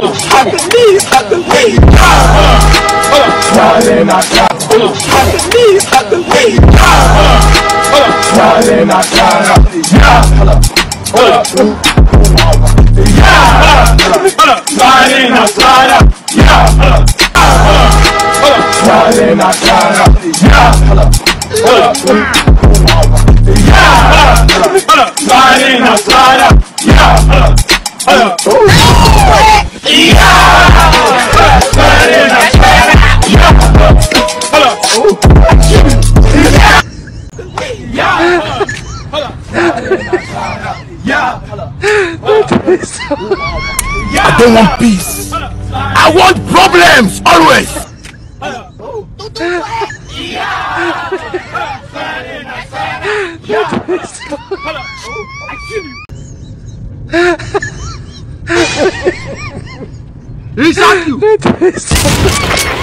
I can leave, I can leave. Darling, I got I can leave, I can leave. Darling, I got Yeah. Yeah. Darling, I got Yeah. Darling, I got Yeah. Yeah. Darling, I got I don't want peace. I want problems always. You.